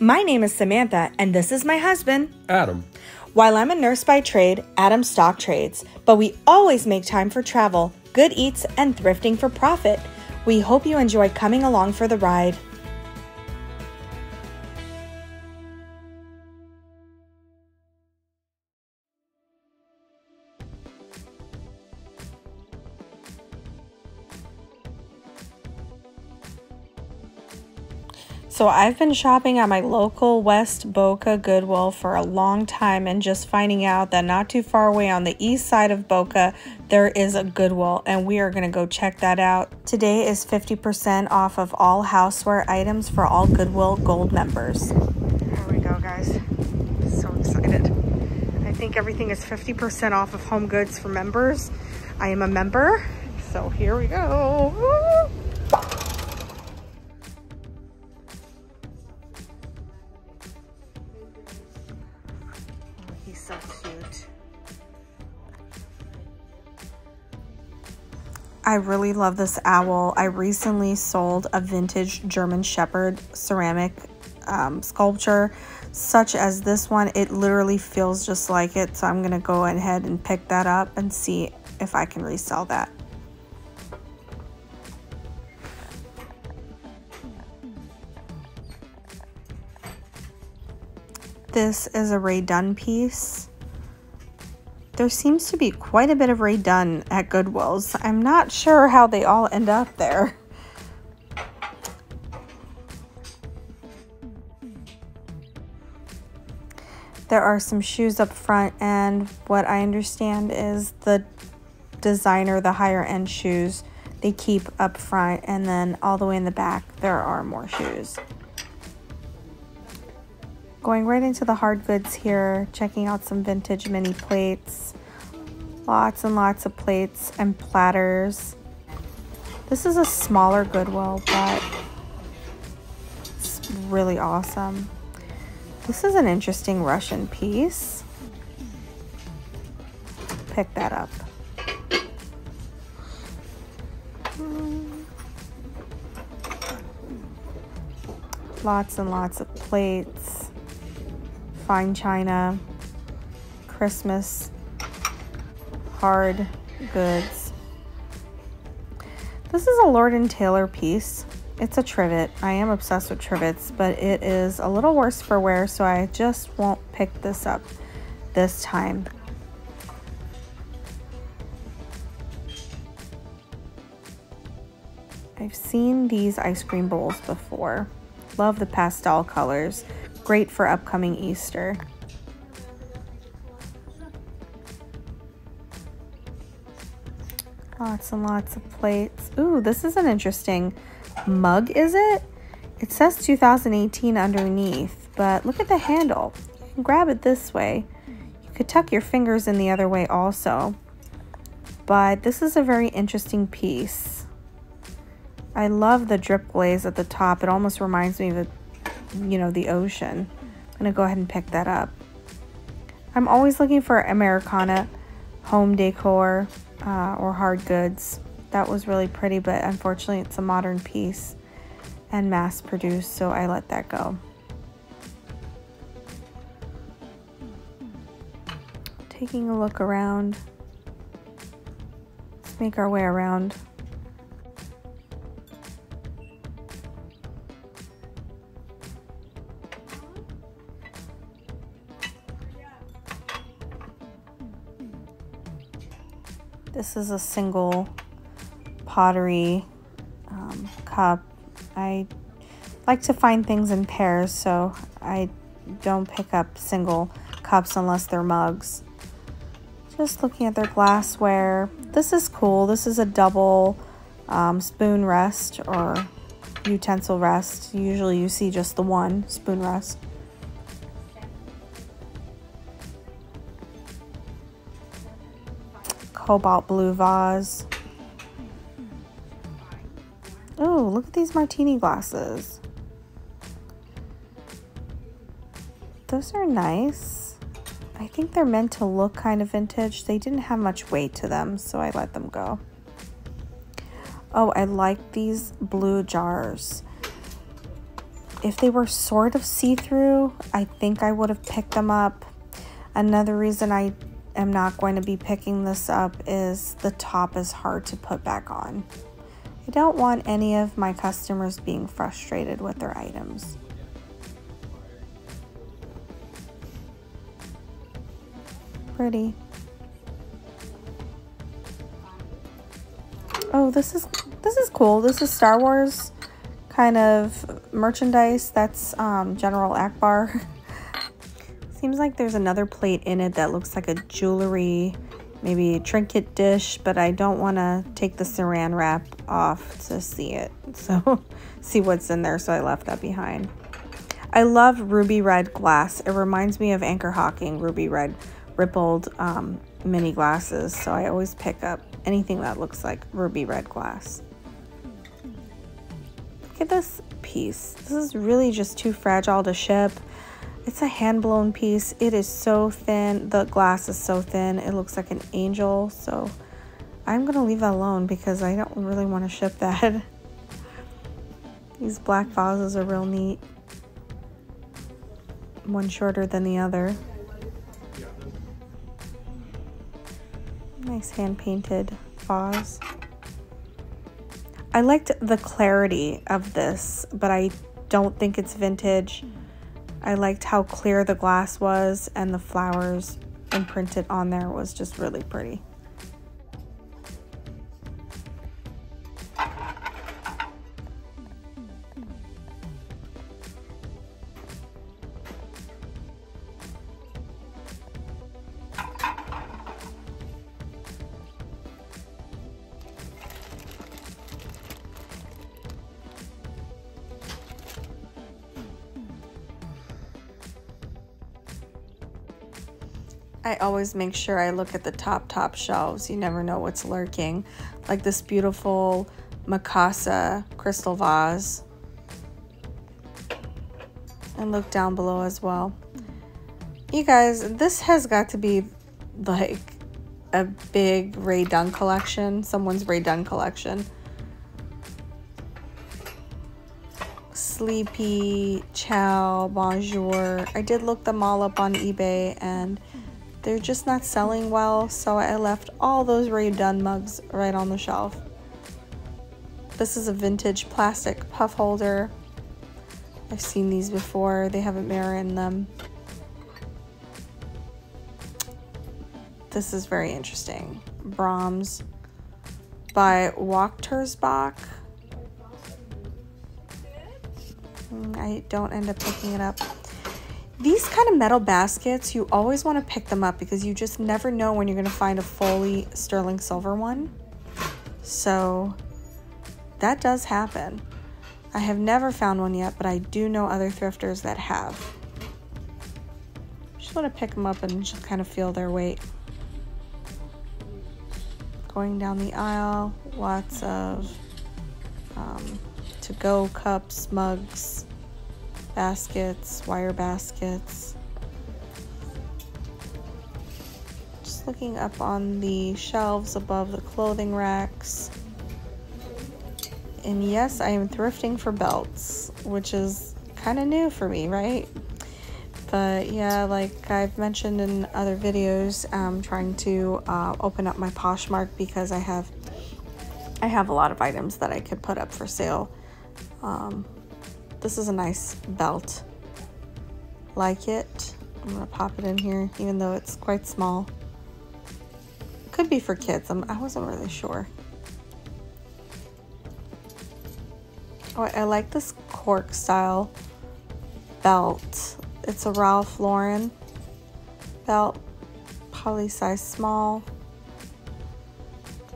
My name is Samantha, and this is my husband. Adam. While I'm a nurse by trade, Adam stock trades, but we always make time for travel, good eats, and thrifting for profit. We hope you enjoy coming along for the ride. So I've been shopping at my local West Boca Goodwill for a long time and just finding out that not too far away on the east side of Boca there is a Goodwill and we are going to go check that out. Today is 50% off of all houseware items for all Goodwill Gold members. Here we go guys. So excited. I think everything is 50% off of home goods for members. I am a member. So here we go. Woo! I really love this owl. I recently sold a vintage German Shepherd ceramic um, sculpture such as this one. It literally feels just like it. So I'm going to go ahead and pick that up and see if I can resell that. This is a Rae Dunn piece. There seems to be quite a bit of Rae Dunn at Goodwill's. I'm not sure how they all end up there. There are some shoes up front and what I understand is the designer, the higher end shoes, they keep up front and then all the way in the back there are more shoes. Going right into the hard goods here, checking out some vintage mini plates. Lots and lots of plates and platters. This is a smaller Goodwill, but it's really awesome. This is an interesting Russian piece. Pick that up. Lots and lots of plates fine china, Christmas, hard goods. This is a Lord & Taylor piece. It's a trivet. I am obsessed with trivets, but it is a little worse for wear, so I just won't pick this up this time. I've seen these ice cream bowls before. Love the pastel colors. Great for upcoming Easter. Lots and lots of plates. Ooh, this is an interesting mug, is it? It says 2018 underneath, but look at the handle. You can grab it this way. You could tuck your fingers in the other way also. But this is a very interesting piece. I love the drip glaze at the top. It almost reminds me of a you know, the ocean. I'm going to go ahead and pick that up. I'm always looking for Americana home decor uh, or hard goods. That was really pretty, but unfortunately it's a modern piece and mass produced, so I let that go. Taking a look around. Let's make our way around. This is a single pottery um, cup. I like to find things in pairs, so I don't pick up single cups unless they're mugs. Just looking at their glassware. This is cool. This is a double um, spoon rest or utensil rest. Usually you see just the one spoon rest. Cobalt blue vase. Oh, look at these martini glasses. Those are nice. I think they're meant to look kind of vintage. They didn't have much weight to them, so I let them go. Oh, I like these blue jars. if they were sort of see-through, I think I would have picked them up. Another reason I am not going to be picking this up is the top is hard to put back on. I don't want any of my customers being frustrated with their items. Pretty. Oh, this is this is cool. This is Star Wars kind of merchandise. That's um, General Ackbar. Seems like there's another plate in it that looks like a jewelry, maybe a trinket dish, but I don't want to take the saran wrap off to see it. So see what's in there, so I left that behind. I love ruby red glass. It reminds me of Anchor Hocking ruby red rippled um, mini glasses. So I always pick up anything that looks like ruby red glass. Look at this piece. This is really just too fragile to ship. It's a hand blown piece. It is so thin. The glass is so thin. It looks like an angel. So I'm going to leave that alone because I don't really want to ship that. These black vases are real neat. One shorter than the other. Nice hand painted vase. I liked the clarity of this, but I don't think it's vintage. I liked how clear the glass was and the flowers imprinted on there was just really pretty. Always make sure I look at the top, top shelves. You never know what's lurking. Like this beautiful Mikasa crystal vase. And look down below as well. You guys, this has got to be like a big Rae Dunn collection. Someone's Rae Dunn collection. Sleepy, Chow, Bonjour. I did look them all up on eBay and they're just not selling well, so I left all those Rae Dunn mugs right on the shelf. This is a vintage plastic puff holder. I've seen these before. They have a mirror in them. This is very interesting. Brahms by Wachtersbach. Mm, I don't end up picking it up. These kind of metal baskets, you always want to pick them up because you just never know when you're going to find a fully sterling silver one. So that does happen. I have never found one yet, but I do know other thrifters that have. Just want to pick them up and just kind of feel their weight. Going down the aisle, lots of um, to-go cups, mugs, baskets, wire baskets. Just looking up on the shelves above the clothing racks. And yes, I am thrifting for belts, which is kind of new for me, right? But yeah, like I've mentioned in other videos, I'm trying to uh, open up my Poshmark because I have I have a lot of items that I could put up for sale. Um, this is a nice belt. Like it. I'm gonna pop it in here, even though it's quite small. Could be for kids. I'm, I wasn't really sure. Oh, I like this cork style belt. It's a Ralph Lauren belt, poly size small.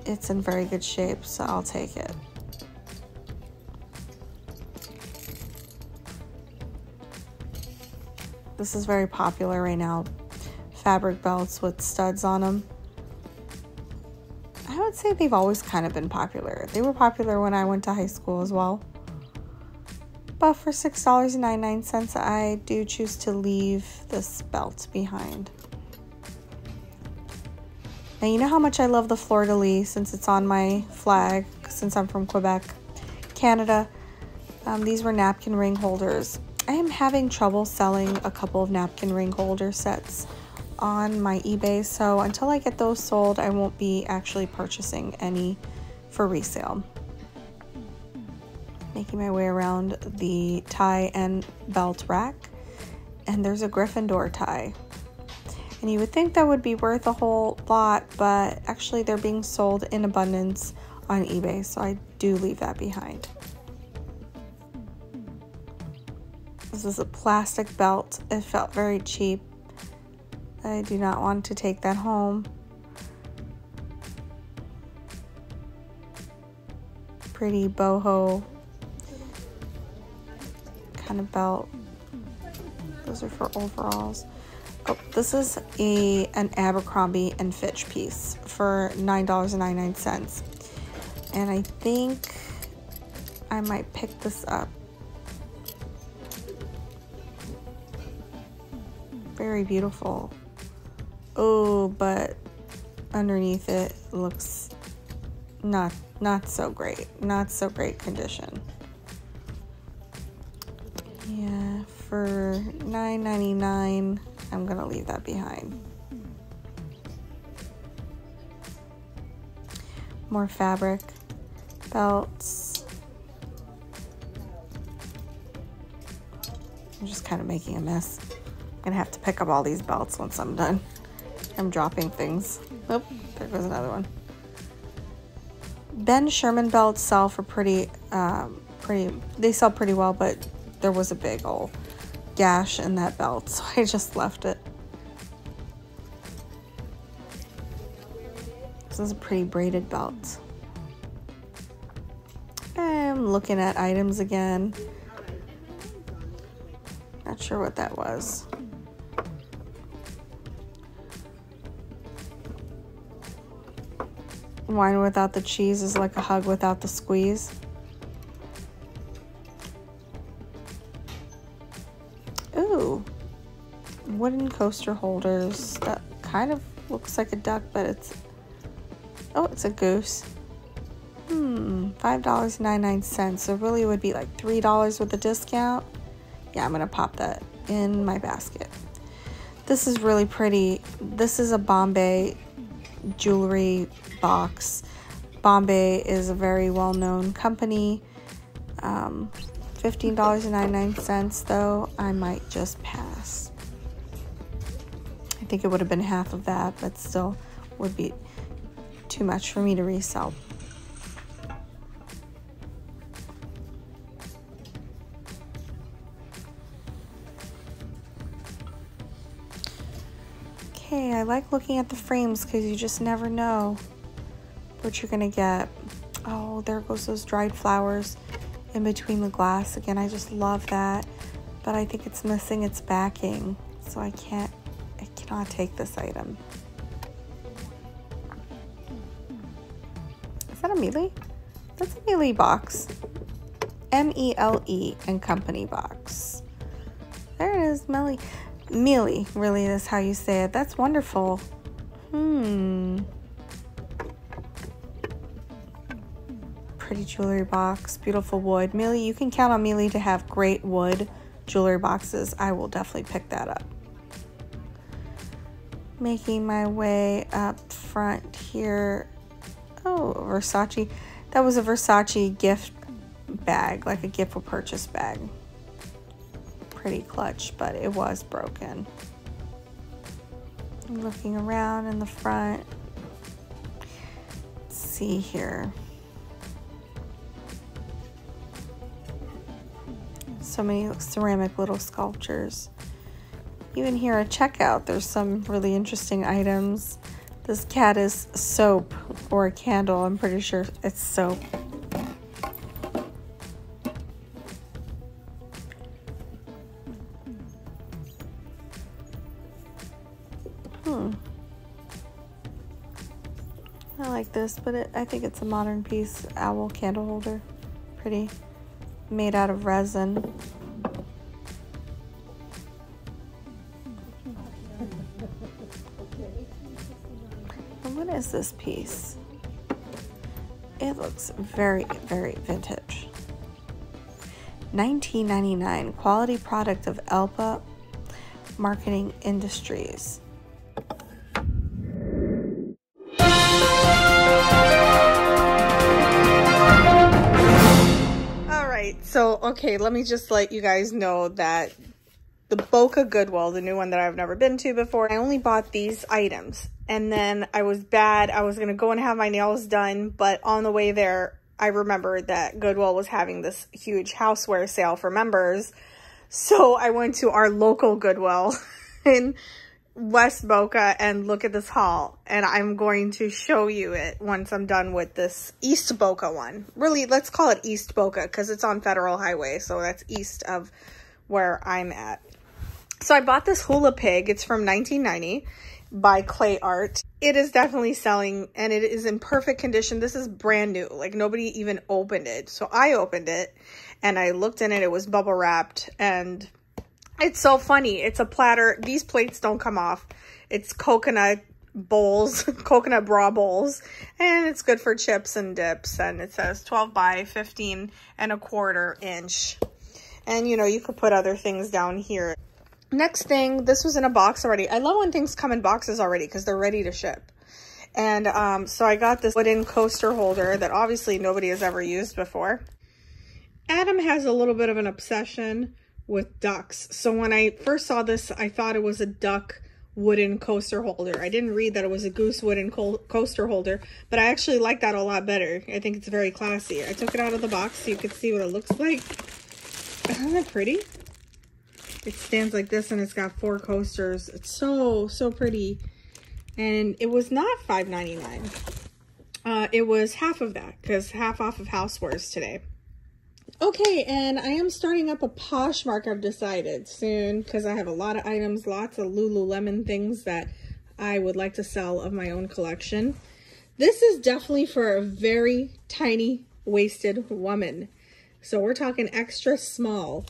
It's in very good shape, so I'll take it. This is very popular right now. Fabric belts with studs on them. I would say they've always kind of been popular. They were popular when I went to high school as well. But for $6.99, I do choose to leave this belt behind. Now, you know how much I love the fleur-de-lis since it's on my flag, since I'm from Quebec, Canada. Um, these were napkin ring holders. I am having trouble selling a couple of napkin ring holder sets on my eBay, so until I get those sold, I won't be actually purchasing any for resale. Making my way around the tie and belt rack, and there's a Gryffindor tie. And you would think that would be worth a whole lot, but actually they're being sold in abundance on eBay, so I do leave that behind. This is a plastic belt. It felt very cheap. I do not want to take that home. Pretty boho kind of belt. Those are for overalls. Oh, this is a an Abercrombie and Fitch piece for $9.99. And I think I might pick this up very beautiful. Oh, but underneath it looks not not so great. Not so great condition. Yeah, for $9.99, I'm gonna leave that behind. More fabric, belts. I'm just kind of making a mess gonna have to pick up all these belts once I'm done. I'm dropping things. Oh, there goes another one. Ben Sherman belts sell for pretty, um, pretty, they sell pretty well, but there was a big old gash in that belt, so I just left it. This is a pretty braided belt. I'm looking at items again. Not sure what that was. Wine without the cheese is like a hug without the squeeze. Ooh, wooden coaster holders. That kind of looks like a duck, but it's, oh, it's a goose. Hmm, $5.99. So really it would be like $3 with a discount. Yeah, I'm gonna pop that in my basket. This is really pretty. This is a Bombay jewelry box. Bombay is a very well known company. Um, $15.99 though, I might just pass. I think it would have been half of that, but still would be too much for me to resell. Okay, I like looking at the frames because you just never know what you're gonna get. Oh, there goes those dried flowers in between the glass. Again, I just love that, but I think it's missing its backing, so I can't, I cannot take this item. Is that a Mealy? That's a Mealy box. M-E-L-E -E and company box. There it is, Melly. Mealy, really is how you say it. That's wonderful. Hmm. Pretty jewelry box, beautiful wood. Mealy, you can count on Mealy to have great wood jewelry boxes. I will definitely pick that up. Making my way up front here. Oh, Versace. That was a Versace gift bag, like a gift for purchase bag pretty clutch, but it was broken. Looking around in the front. Let's see here. So many ceramic little sculptures. Even here at checkout, there's some really interesting items. This cat is soap or a candle. I'm pretty sure it's soap. Hmm. I like this, but it, I think it's a modern piece. Owl candle holder. Pretty. Made out of resin. And what is this piece? It looks very, very vintage. 19.99 quality product of Elpa Marketing Industries. So okay, let me just let you guys know that the Boca Goodwill, the new one that I've never been to before, I only bought these items and then I was bad. I was going to go and have my nails done, but on the way there, I remembered that Goodwill was having this huge houseware sale for members. So I went to our local Goodwill in West Boca and look at this haul. And I'm going to show you it once I'm done with this East Boca one. Really, let's call it East Boca because it's on Federal Highway. So that's east of where I'm at. So I bought this hula pig. It's from 1990 by Clay Art. It is definitely selling and it is in perfect condition. This is brand new. Like nobody even opened it. So I opened it and I looked in it. It was bubble wrapped and it's so funny. It's a platter. These plates don't come off. It's coconut bowls, coconut bra bowls, and it's good for chips and dips. And it says 12 by 15 and a quarter inch. And, you know, you could put other things down here. Next thing, this was in a box already. I love when things come in boxes already because they're ready to ship. And um, so I got this wooden coaster holder that obviously nobody has ever used before. Adam has a little bit of an obsession with ducks. So when I first saw this, I thought it was a duck wooden coaster holder. I didn't read that it was a goose wooden co coaster holder, but I actually like that a lot better. I think it's very classy. I took it out of the box so you could see what it looks like. Isn't that pretty? It stands like this and it's got four coasters. It's so, so pretty. And it was not $5.99. Uh, it was half of that because half off of housewares today. Okay, and I am starting up a Poshmark, I've decided, soon, because I have a lot of items, lots of Lululemon things that I would like to sell of my own collection. This is definitely for a very tiny waisted woman. So we're talking extra small.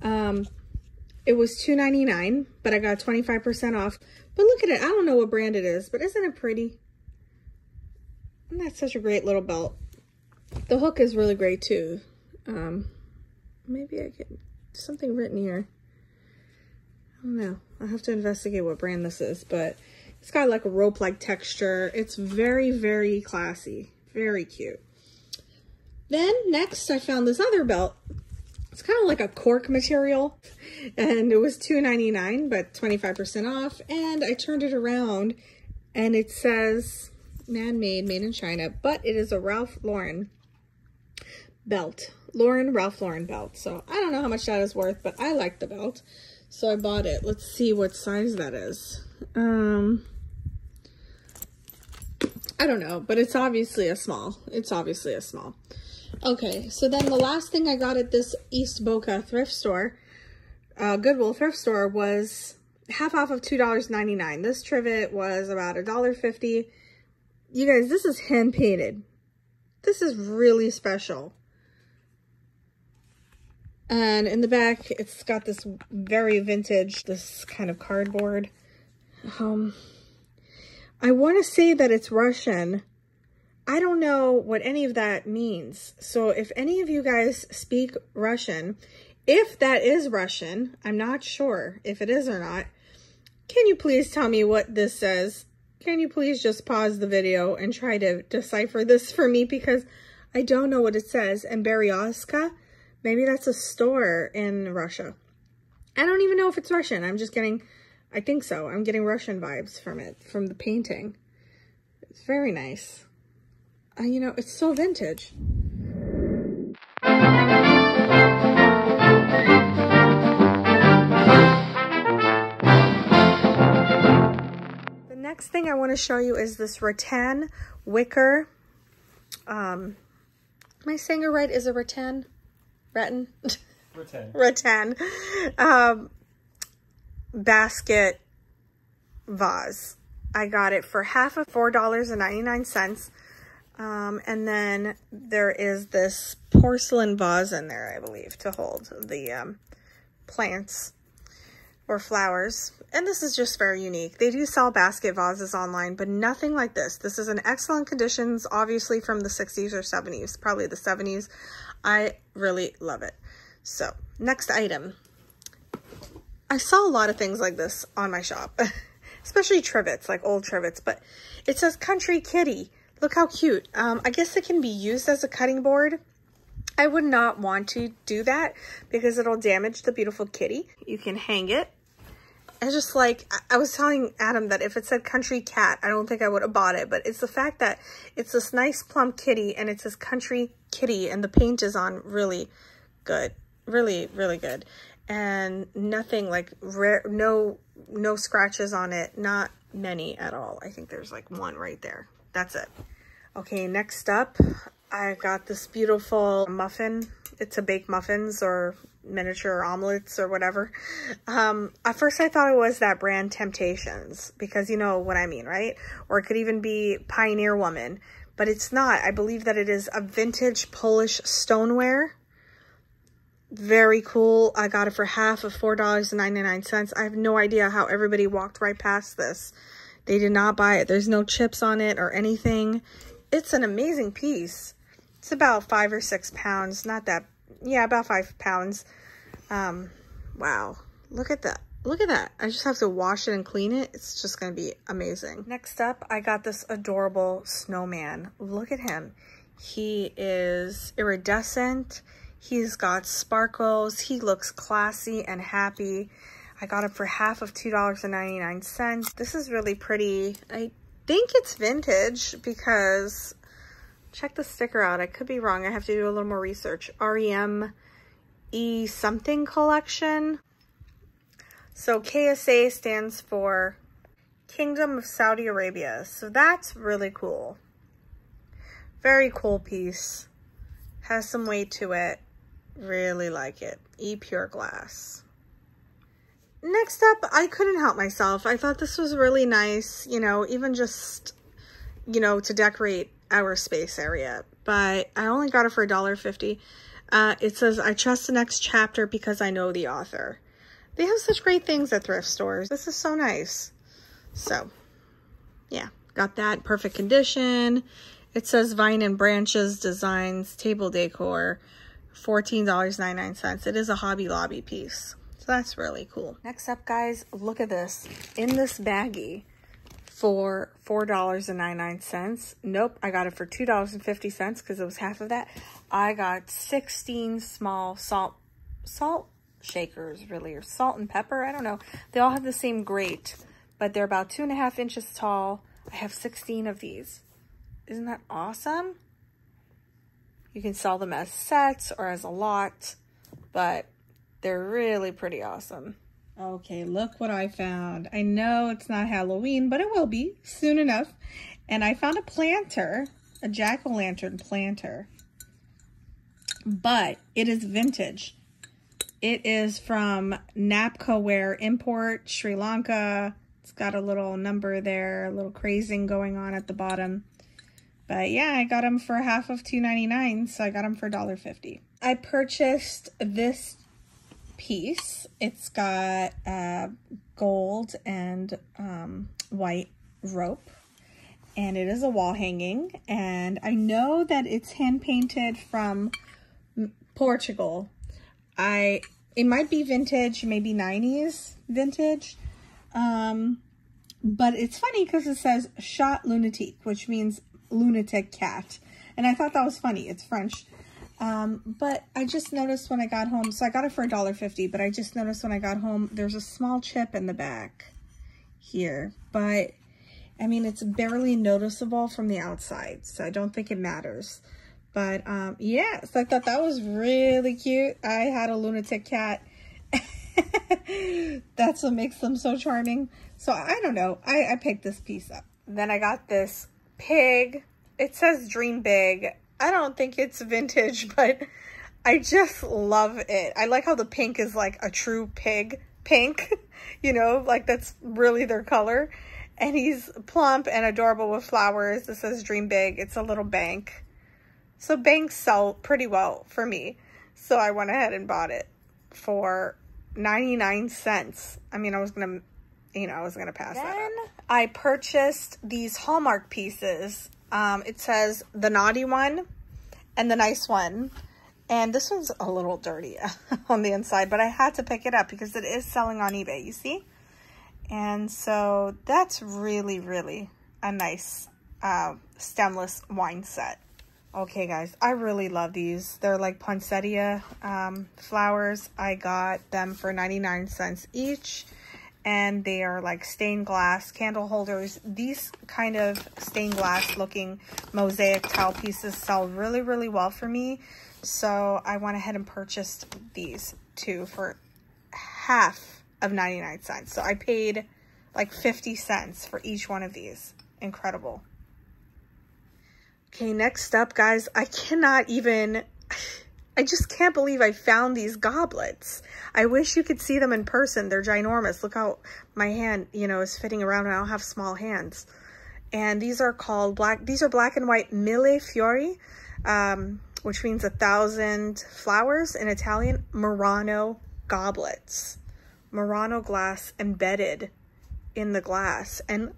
Um, it was $2.99, but I got 25% off. But look at it. I don't know what brand it is, but isn't it pretty? And that's such a great little belt. The hook is really great too. Um, maybe I get something written here. I don't know. I'll have to investigate what brand this is, but it's got like a rope-like texture. It's very, very classy. Very cute. Then next I found this other belt. It's kind of like a cork material and it was $2.99 but 25% off and I turned it around and it says man-made, made in China, but it is a Ralph Lauren belt. Lauren, Ralph Lauren belt. So I don't know how much that is worth, but I like the belt. So I bought it. Let's see what size that is. Um, I don't know, but it's obviously a small. It's obviously a small. Okay, so then the last thing I got at this East Boca thrift store, uh, Goodwill thrift store, was half off of $2.99. This trivet was about $1.50. You guys, this is hand painted. This is really special. And in the back, it's got this very vintage, this kind of cardboard. Um, I want to say that it's Russian. I don't know what any of that means. So if any of you guys speak Russian, if that is Russian, I'm not sure if it is or not, can you please tell me what this says? Can you please just pause the video and try to decipher this for me because I don't know what it says. And Berezovka Maybe that's a store in Russia. I don't even know if it's Russian. I'm just getting, I think so. I'm getting Russian vibes from it, from the painting. It's very nice. Uh, you know, it's so vintage. The next thing I want to show you is this rattan wicker. Um, am I saying it right? Is a rattan? Rattan, rattan, rattan um, basket vase. I got it for half of $4.99. Um, and then there is this porcelain vase in there, I believe, to hold the um, plants or flowers. And this is just very unique. They do sell basket vases online, but nothing like this. This is in excellent conditions, obviously from the 60s or 70s, probably the 70s. I really love it. So, next item. I saw a lot of things like this on my shop, especially trivets, like old trivets, but it says Country Kitty. Look how cute. Um, I guess it can be used as a cutting board. I would not want to do that because it'll damage the beautiful kitty. You can hang it. I just like, I was telling Adam that if it said country cat, I don't think I would have bought it, but it's the fact that it's this nice plump kitty and it says country kitty and the paint is on really good really, really good. And nothing like rare, no, no scratches on it. Not many at all. I think there's like one right there. That's it. Okay, next up, I got this beautiful muffin. It's a baked muffins or miniature omelets or whatever. Um, at first I thought it was that brand Temptations because you know what I mean, right? Or it could even be Pioneer Woman, but it's not. I believe that it is a vintage Polish stoneware very cool. I got it for half of $4.99. I have no idea how everybody walked right past this. They did not buy it. There's no chips on it or anything. It's an amazing piece. It's about five or six pounds. Not that, yeah, about five pounds. Um, wow. Look at that. Look at that. I just have to wash it and clean it. It's just going to be amazing. Next up, I got this adorable snowman. Look at him. He is iridescent. He's got sparkles. He looks classy and happy. I got him for half of $2.99. This is really pretty. I think it's vintage because check the sticker out. I could be wrong. I have to do a little more research. REM E something collection. So KSA stands for Kingdom of Saudi Arabia. So that's really cool. Very cool piece. Has some weight to it. Really like it. E-Pure Glass. Next up, I couldn't help myself. I thought this was really nice, you know, even just, you know, to decorate our space area. But I only got it for $1.50. Uh, it says, I trust the next chapter because I know the author. They have such great things at thrift stores. This is so nice. So, yeah, got that perfect condition. It says Vine and Branches Designs Table Decor. $14.99. It is a Hobby Lobby piece. So that's really cool. Next up, guys, look at this. In this baggie for $4.99. Nope, I got it for $2.50 because it was half of that. I got 16 small salt salt shakers, really, or salt and pepper. I don't know. They all have the same grate, but they're about two and a half inches tall. I have 16 of these. Isn't that awesome? You can sell them as sets or as a lot, but they're really pretty awesome. Okay, look what I found. I know it's not Halloween, but it will be soon enough. And I found a planter, a jack-o'-lantern planter. But it is vintage. It is from Napcoware Import, Sri Lanka. It's got a little number there, a little crazing going on at the bottom. But yeah, I got them for half of two ninety nine, so I got them for $1.50. I purchased this piece. It's got uh, gold and um, white rope and it is a wall hanging and I know that it's hand painted from Portugal. I it might be vintage, maybe 90s vintage. Um, but it's funny because it says Chat Lunatique, which means lunatic cat. And I thought that was funny. It's French. Um, but I just noticed when I got home, so I got it for $1.50, but I just noticed when I got home, there's a small chip in the back here. But, I mean, it's barely noticeable from the outside, so I don't think it matters. But, um, yeah, so I thought that was really cute. I had a lunatic cat. That's what makes them so charming. So, I don't know. I, I picked this piece up. Then I got this pig. It says dream big. I don't think it's vintage, but I just love it. I like how the pink is like a true pig pink, you know, like that's really their color. And he's plump and adorable with flowers. This says dream big. It's a little bank. So banks sell pretty well for me. So I went ahead and bought it for 99 cents. I mean, I was going to you know, I was going to pass then that. I purchased these Hallmark pieces. Um, it says the naughty one and the nice one. And this one's a little dirty on the inside, but I had to pick it up because it is selling on eBay, you see? And so that's really, really a nice uh, stemless wine set. Okay, guys, I really love these. They're like poinsettia um, flowers. I got them for 99 cents each and they are like stained glass candle holders. These kind of stained glass looking mosaic tile pieces sell really, really well for me. So I went ahead and purchased these two for half of 99 cents. So I paid like 50 cents for each one of these. Incredible. Okay, next up, guys, I cannot even I just can't believe I found these goblets. I wish you could see them in person. They're ginormous. Look how my hand, you know, is fitting around. I don't have small hands. And these are called black, these are black and white mille fiori, um, which means a thousand flowers in Italian, Murano goblets. Murano glass embedded in the glass. And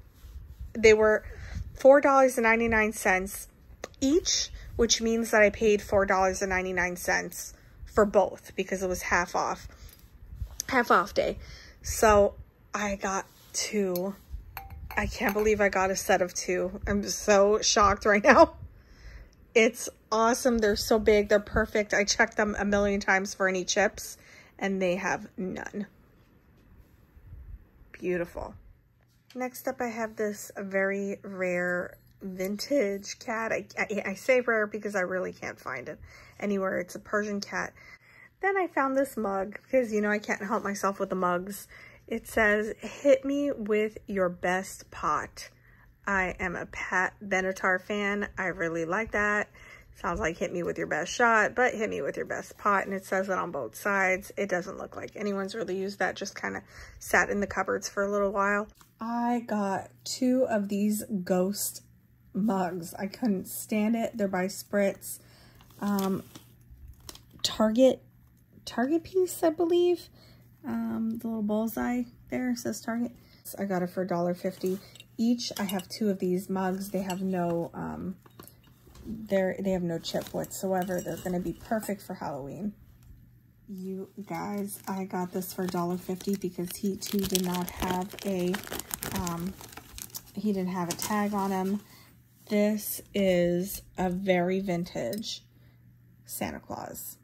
they were $4.99 each which means that I paid $4.99 for both because it was half off, half off day. So I got two. I can't believe I got a set of two. I'm so shocked right now. It's awesome. They're so big. They're perfect. I checked them a million times for any chips and they have none. Beautiful. Next up, I have this very rare vintage cat. I, I, I, say rare because I really can't find it anywhere. It's a Persian cat. Then I found this mug because, you know, I can't help myself with the mugs. It says, hit me with your best pot. I am a Pat Benatar fan. I really like that. Sounds like hit me with your best shot, but hit me with your best pot. And it says it on both sides. It doesn't look like anyone's really used that. Just kind of sat in the cupboards for a little while. I got two of these ghost mugs. I couldn't stand it. They're by Spritz. Um, Target, Target piece, I believe. Um, the little bullseye there says Target. So I got it for $1.50 each. I have two of these mugs. They have no, um, they're, they have no chip whatsoever. They're going to be perfect for Halloween. You guys, I got this for $1.50 because he too did not have a, um, he didn't have a tag on him. This is a very vintage Santa Claus.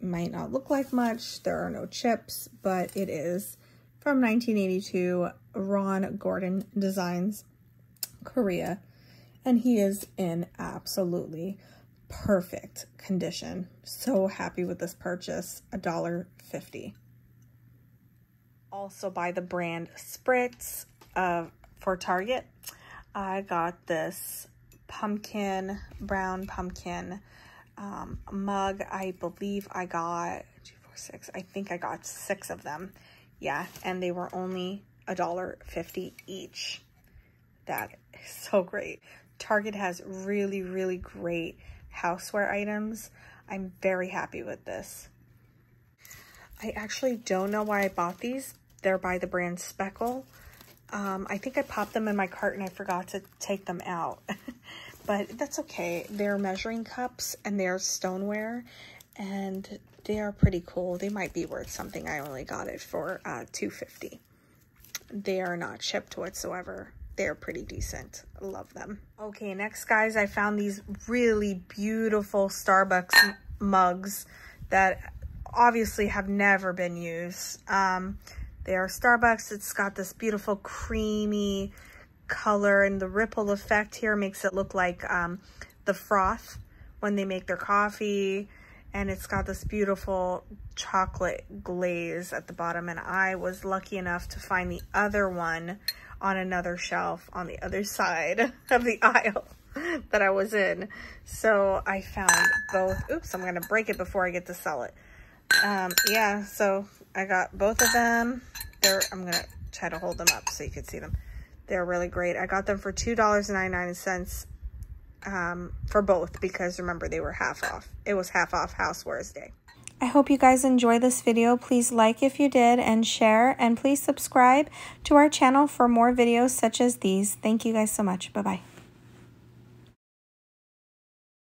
Might not look like much. There are no chips, but it is from 1982, Ron Gordon Designs, Korea. And he is in absolutely perfect condition. So happy with this purchase, $1.50. Also by the brand Spritz uh, for Target. I got this pumpkin, brown pumpkin um, mug. I believe I got two, four, six. I think I got six of them. Yeah, and they were only a dollar fifty each. That is so great. Target has really, really great houseware items. I'm very happy with this. I actually don't know why I bought these. They're by the brand Speckle. Um, I think I popped them in my cart and I forgot to take them out. but that's okay. They're measuring cups and they're stoneware and they are pretty cool. They might be worth something. I only got it for uh, 250 They are not chipped whatsoever. They're pretty decent. love them. Okay, next guys, I found these really beautiful Starbucks mugs that obviously have never been used. Um, they are Starbucks. It's got this beautiful creamy color and the ripple effect here makes it look like um, the froth when they make their coffee. And it's got this beautiful chocolate glaze at the bottom. And I was lucky enough to find the other one on another shelf on the other side of the aisle that I was in. So I found both. Oops, I'm going to break it before I get to sell it. Um, yeah, so I got both of them. They're, I'm going to try to hold them up so you can see them. They're really great. I got them for $2.99 um, for both because remember they were half off. It was half off Housewares Day. I hope you guys enjoy this video. Please like if you did and share and please subscribe to our channel for more videos such as these. Thank you guys so much. Bye-bye.